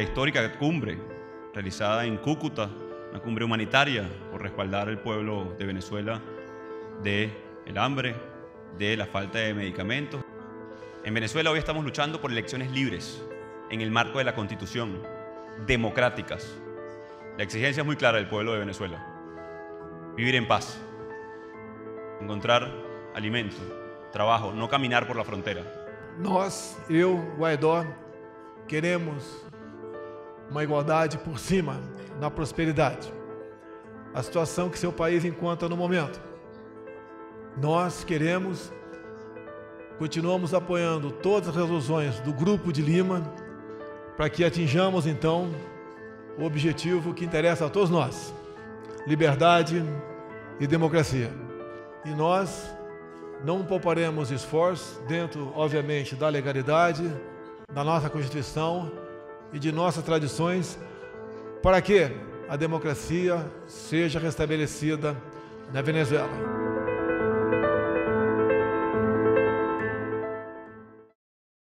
histórica cumbre realizada en Cúcuta, una cumbre humanitaria por respaldar al pueblo de Venezuela de el hambre, de la falta de medicamentos. En Venezuela hoy estamos luchando por elecciones libres en el marco de la Constitución, democráticas. La exigencia es muy clara del pueblo de Venezuela. Vivir en paz, encontrar alimento, trabajo, no caminar por la frontera. Nós, eu, Guaidó, queremos uma igualdade por cima na prosperidade. A situação que seu país encontra no momento. Nós queremos, continuamos apoiando todas as resoluções do Grupo de Lima para que atinjamos então o objetivo que interessa a todos nós: liberdade e democracia. E nós não pouparemos esforço dentro, obviamente, da legalidade, da nossa Constituição e de nossas tradições, para que a democracia seja restabelecida na Venezuela.